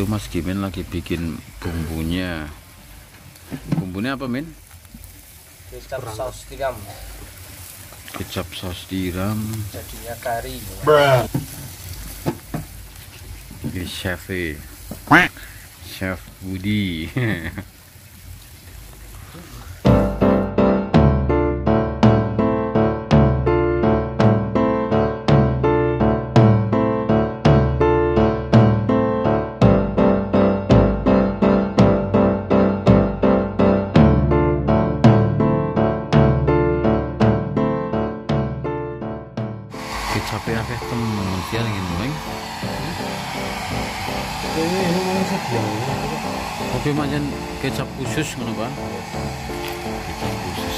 itu Mas Gimin lagi bikin bumbunya. Bumbunya apa Min? kecap saus tiram. Kecap saus tiram. Jadinya kari. Ini chef eh. chef Budi ingin main Ini mau sedia. tapi macam kecap khusus ngono Pak kecap khusus.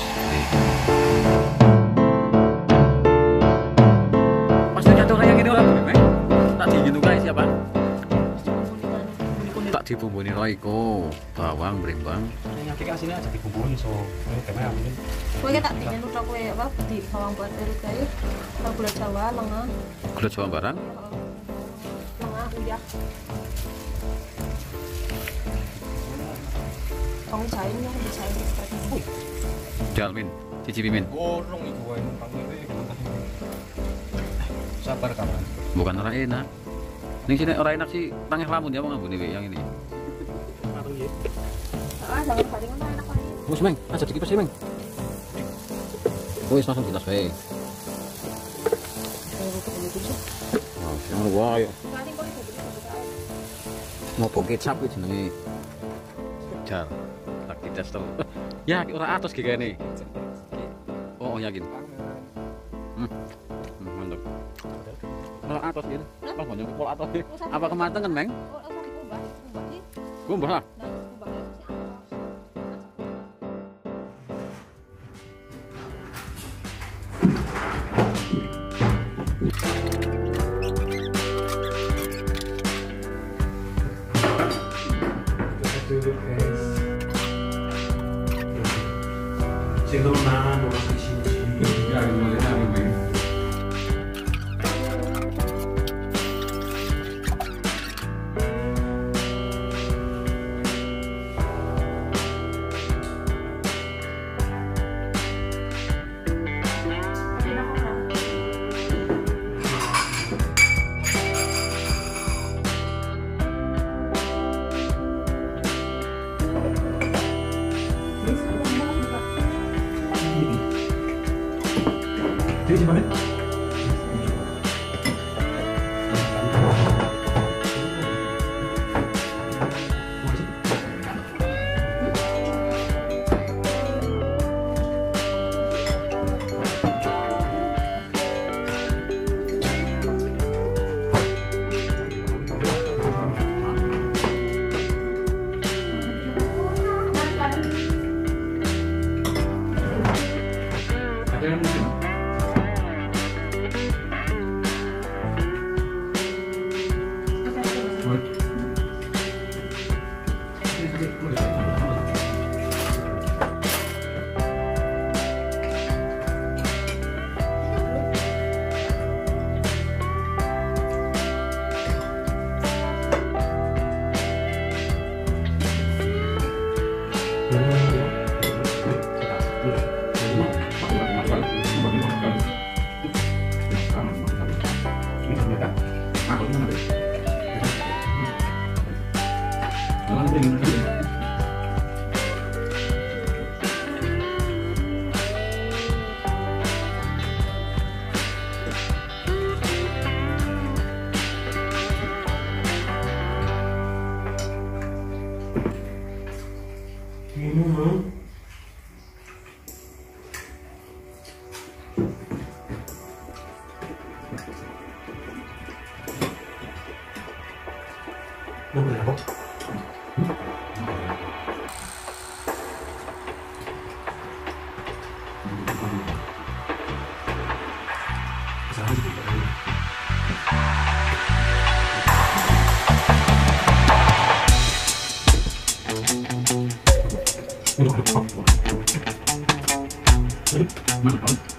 Mas nyatu kayak gini orang boleh tak diginu kayak siapa dibumbuni roiko bawang berimbang Ini nanti kan sini aja dibumbuin so. Ini temanya mungkin. Kowe tak tinggal udah kowe apa di bawang putih kayu, gula Jawa, lenga, gula jawa barang lenga uyah. Kamu cair ya, seperti jalmin cicipi min Gorong itu wae. Sabar kawan. bukan orang enak ini sini orang enak sih tangih lamun ya mau ngabuni yang ini. Ah, paling enak. Wes meng, aja dikipas sih meng. Wes langsung dinas wae. Oh, sing wae. Kok Ngopo kecap iki jenenge. Jar. Tak to. Ya, ora atos iki kene. Oh, yakin. Hmm. Hmm, Mantap. Ora gitu. Kepol atos. Apa kematangan, Meng? Oh, usah dulu guys. Sing temenan orang di sini. Ya, boleh 여기 집안에? Mau berapa? Minum berapa? Mantap. Sí, sí, sí.